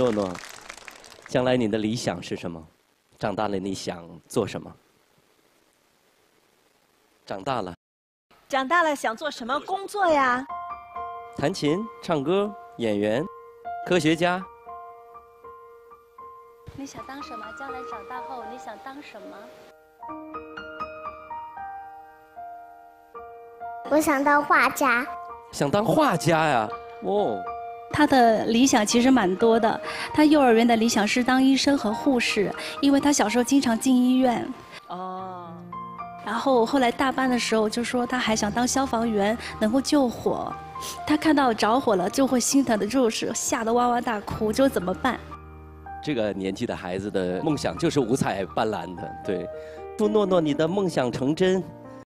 诺诺，将来你的理想是什么？长大了你想做什么？长大了，长大了想做什么工作呀？弹琴、唱歌、演员、科学家。你想当什么？将来长大后你想当什么？我想当画家。想当画家呀？哦。他的理想其实蛮多的。他幼儿园的理想是当医生和护士，因为他小时候经常进医院。哦。然后后来大班的时候就说他还想当消防员，能够救火。他看到着火了就会心疼的，就是吓得哇哇大哭，就怎么办？这个年纪的孩子的梦想就是五彩斑斓的，对。祝诺诺你的梦想成真。